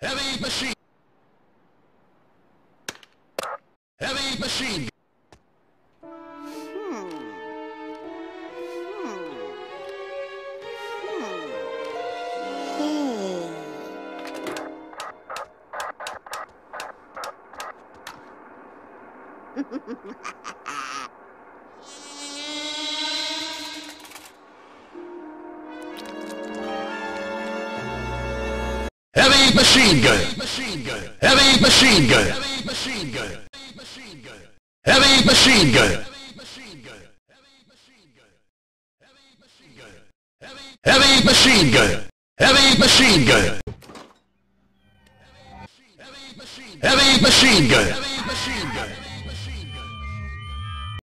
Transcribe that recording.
Heavy machine. Heavy machine. Ha ha ha. Heavy machine gun. Heavy machine gun. Heavy machine gun. Heavy machine gun. Heavy machine gun. Heavy machine gun. Heavy machine gun. Heavy machine gun.